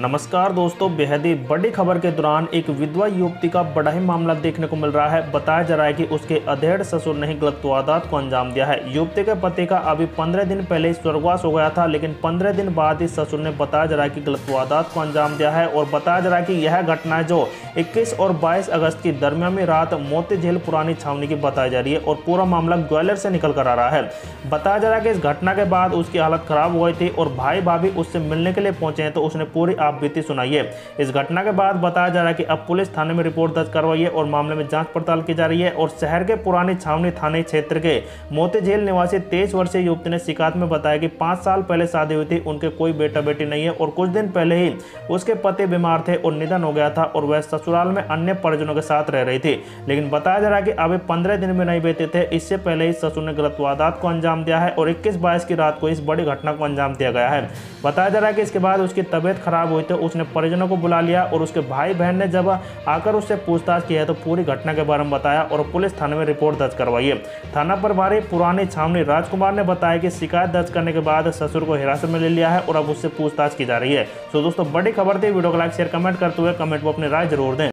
नमस्कार दोस्तों, बेहद ही बड़ी खबर के दौरान एक विधवा युवती का बड़ा ही मामला देखने को मिल रहा है। बताया जा रहा है कि उसके अधेड़ ससुर ने ही गलत वारदात को अंजाम दिया है। युवती के पति का अभी पंद्रह दिन पहले स्वर्गवास हो गया था, लेकिन पंद्रह दिन बाद इस ससुर ने बताया जा रहा है कि गलत वारदात को अंजाम दिया है और बताया जा रहा है कि यह घटना जो इक्कीस और बाईस अगस्त की दरमियानी रात मोती झील पुरानी छावनी की बताई जा रही है और पूरा मामला ग्वालियर से निकल कर आ रहा है। बताया जा रहा है कि इस घटना के बाद उसकी हालत खराब हो गई थी और भाई भाभी उससे मिलने के लिए पहुँचे हैं तो उसने पूरी आप बीती सुनाई है इस घटना के बाद बताया जा रहा है कि अब पुलिस थाने में रिपोर्ट दर्ज करवाई है और मामले में जाँच पड़ताल की जा रही है और शहर के पुरानी छावनी थाने क्षेत्र के मोती झील निवासी तेईस वर्षीय युवती ने शिकायत में बताया कि पाँच साल पहले शादी हुई थी, उनके कोई बेटा बेटी नहीं है और कुछ दिन पहले ही उसके पति बीमार थे और निधन हो गया था और वह ससुराल में अन्य परिजनों के साथ रह रही थी। लेकिन बताया जा रहा है कि अभी पंद्रह दिन में नहीं बेते थे, इससे पहले ही ससुर ने गलत वारदात को अंजाम दिया है और इक्कीस बाईस की रात को इस बड़ी घटना को अंजाम दिया गया है। बताया जा रहा है कि इसके बाद उसकी तबीयत खराब हुई तो उसने परिजनों को बुला लिया और उसके भाई बहन ने जब आकर उससे पूछताछ की है तो पूरी घटना के बारे में बताया और पुलिस थाने में रिपोर्ट दर्ज करवाई है। थाना प्रभारी पुरानी छावनी राजकुमार ने बताया कि शिकायत दर्ज करने के बाद ससुर को हिरासत में ले लिया है और अब उससे पूछताछ की जा रही है। तो दोस्तों, बड़ी खबर थी। वीडियो को लाइक, शेयर, कमेंट करते हुए कमेंट में अपनी राय ज़रूर दें।